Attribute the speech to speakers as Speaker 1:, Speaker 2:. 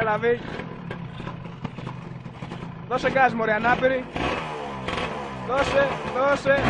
Speaker 1: Έλα, Βίκ. Δώσε γκάζ, μωρέ, ανάπηρη. Δώσε, δώσε.